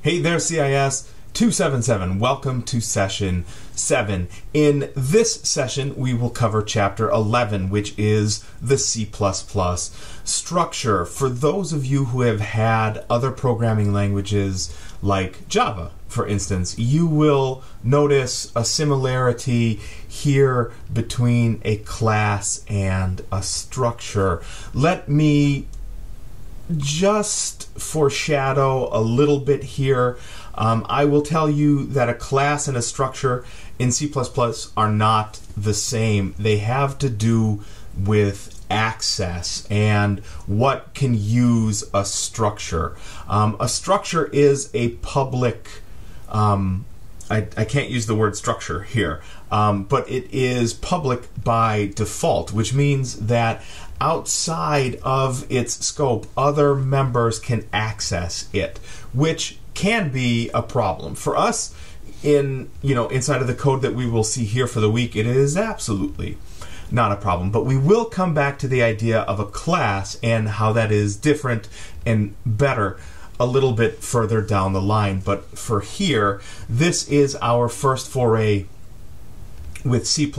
Hey there, CIS 277. Welcome to session 7. In this session, we will cover chapter 11, which is the C structure. For those of you who have had other programming languages like Java, for instance, you will notice a similarity here between a class and a structure. Let me just foreshadow a little bit here. Um, I will tell you that a class and a structure in C are not the same. They have to do with access and what can use a structure. Um, a structure is a public. Um, I, I, can't use the word structure here, um, but it is public by default, which means that outside of its scope, other members can access it, which can be a problem. For us, in you know inside of the code that we will see here for the week, it is absolutely not a problem. But we will come back to the idea of a class and how that is different and better a little bit further down the line. But for here, this is our first foray with C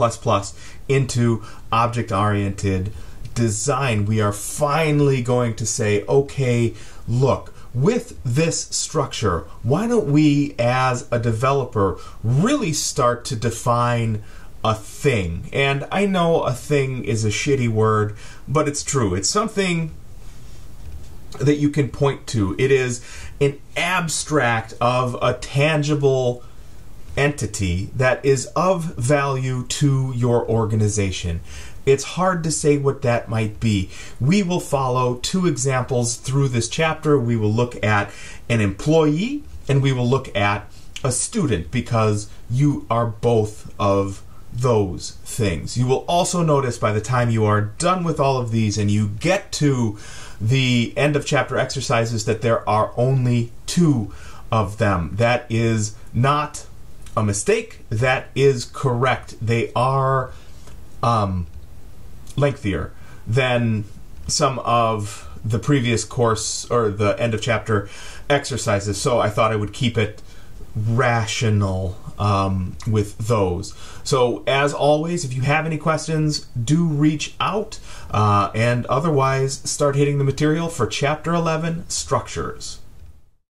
into object oriented design, we are finally going to say, okay, look, with this structure, why don't we, as a developer, really start to define a thing? And I know a thing is a shitty word, but it's true. It's something that you can point to. It is an abstract of a tangible entity that is of value to your organization. It's hard to say what that might be. We will follow two examples through this chapter. We will look at an employee and we will look at a student because you are both of those things. You will also notice by the time you are done with all of these and you get to the end of chapter exercises that there are only two of them. That is not a mistake. That is correct. They are um, lengthier than some of the previous course or the end of chapter exercises. So I thought I would keep it rational um, with those. So, as always, if you have any questions, do reach out. Uh, and otherwise, start hitting the material for chapter 11 structures.